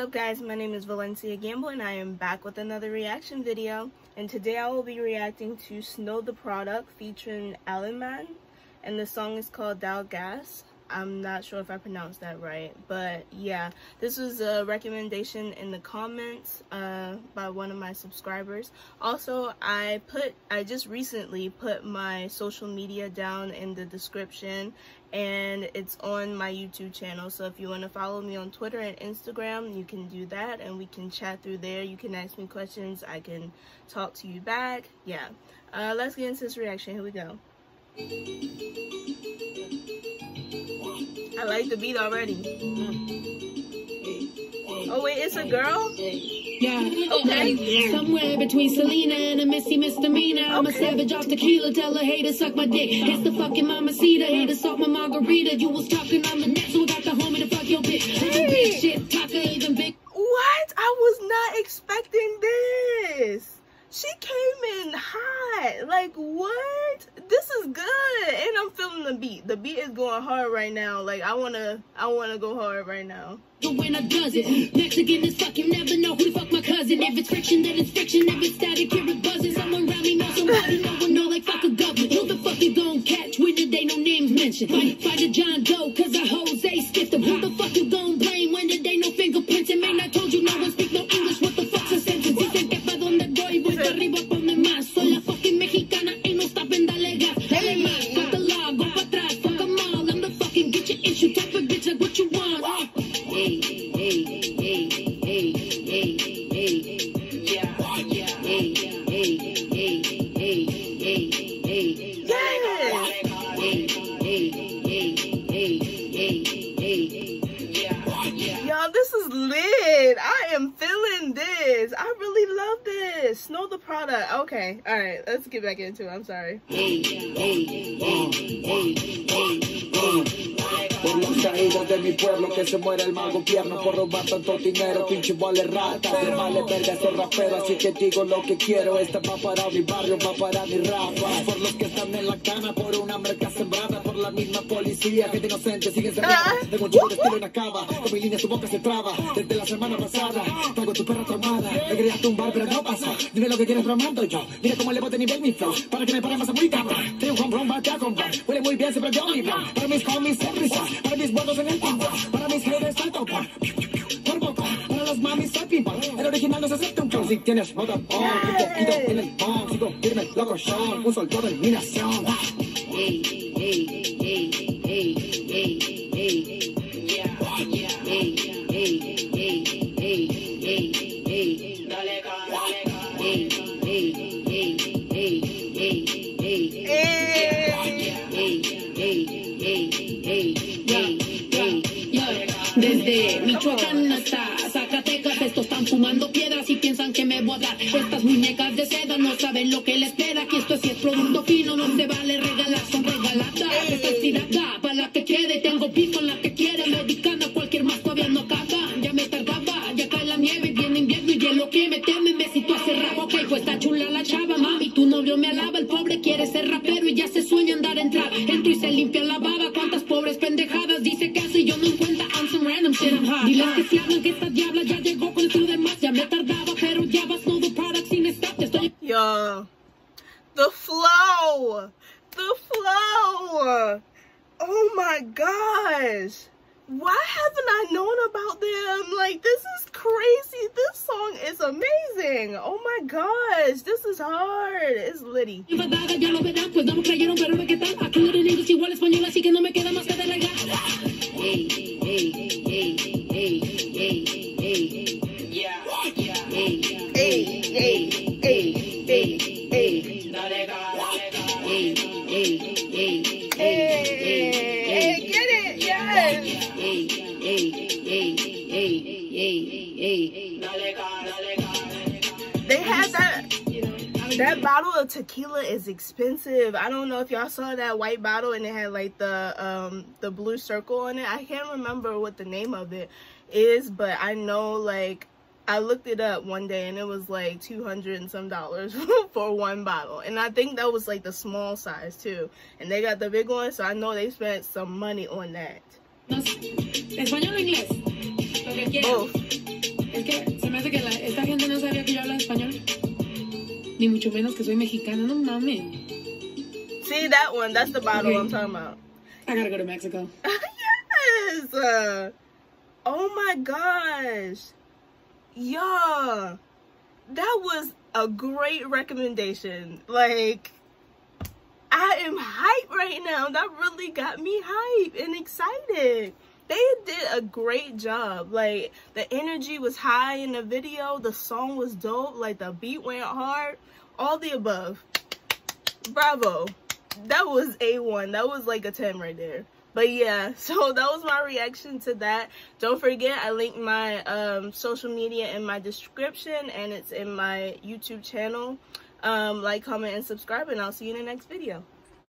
what's up guys? My name is Valencia Gamble and I am back with another reaction video. And today I will be reacting to Snow tha Product featuring Alemán. And the song is called Dale Gas. I'm not sure if I pronounced that right, but yeah, this was a recommendation in the comments uh, by one of my subscribers. Also, I put, I just recently put my social media down in the description and it's on my YouTube channel. So if you want to follow me on Twitter and Instagram, you can do that and we can chat through there. You can ask me questions. I can talk to you back. Yeah. Uh, let's get into this reaction. Here we go. I like the beat already. Mm. Oh wait, it's a girl? Yeah, okay. Somewhere between Selena and a Missy Misdemeanor. I'm a savage off the tequila. Tell a hater suck my dick. It's the fucking mama cedar. Hater suck my margarita. You was talking on the next, so I got the homie to fuck your bitch. Hey. Big shit, talker, even big. What? I was not expecting this. She came in hot. Like, what? This is good. And I'm feeling the beat. The beat is going hard right now. Like, I want to I wanna go hard right now. When I does it, Mexican as fuck, you never know who the fuck my cousin. If it's friction, then it's friction. If it's static, hear it. Someone around me knows somebody, no one know like fuck a government. Who the fuck you gon' catch when there ain't no names mentioned? Tha Product. Okay. All right. Let's get back into it. I'm sorry. Por los caídos de mi pueblo que se muere el mal gobierno por robar tanto dinero, pinche vale rata, le vale verga este rapero, así que digo lo que quiero, esta va para mi barrio, va para mi raza, por los que están en la cana, por una merca sembrada, por la misma policía, gente inocente sigue cerrada, tengo un chico de estilo en la cava, con mi línea su boca se traba, desde la semana pasada, traigo tu perra traumada, me quería tumbar pero no pasa, dime lo que quieres bromando yo, mira cómo le de nivel mi flow, para que me pare más muy cabrón, tengo un home run, a comprar, huele muy bien, siempre yo mi plan, para mis homies se risa, para mis huevos en el timbre, para mis haters al tocar. Por boca, para las mamis al pimpa. El original no se acepta un clown. Si tienes oh, un poquito en el pong. Sigo firme, loco, Sean. Un sol todo en mi nación. Hey, hey, hey, hey, hey, hey, yeah, yeah, Desde Michoacán hasta Zacatecas, estos están fumando piedras y piensan que me voy a dar. Estas muñecas de seda no saben lo que les espera. Aquí esto sí es producto fino, no se vale regalar, son regaladas. Esta es para la que quede, tengo pico con la que quiere. Medicana, cualquier más todavía no acaba. Ya me tardaba, ya cae la nieve, viene invierno y hielo que me temen. Besito hace rabo, ok, pues está chula la chava, mami. Tu novio me alaba, el pobre quiere ser rapero my gosh. Why haven't I known about them? Like, this is crazy. This song is amazing. Oh my gosh. This is hard. It's litty. Had that. That bottle of tequila is expensive. I don't know if y'all saw that white bottle and it had like the um the blue circle on it. I can't remember what the name of it is, but I know like I looked it up one day and it was like 200 and some dollars for one bottle. And I think that was like the small size too. And they got the big one, so I know they spent some money on that. ¿Español o inglés? Lo que quieras. Both. Es que se me hace que la- esta gente no sabía que yo hablaba español. Ni mucho menos que soy mexicana, no mames. See that one? That's the bottle Okay. I'm talking about. I gotta go to Mexico. yes. Uh, oh my gosh. Yeah. That was a great recommendation. Like, I am hyped right now. That really got me hyped and excited. They did a great job. Like, the energy was high in the video. The song was dope. Like, the beat went hard. All the above. Bravo. That was A1. That was like a 10 right there. But yeah, so that was my reaction to that. Don't forget, I linked my um, social media in my description and it's in my YouTube channel. Um, like, comment, and subscribe, and I'll see you in the next video.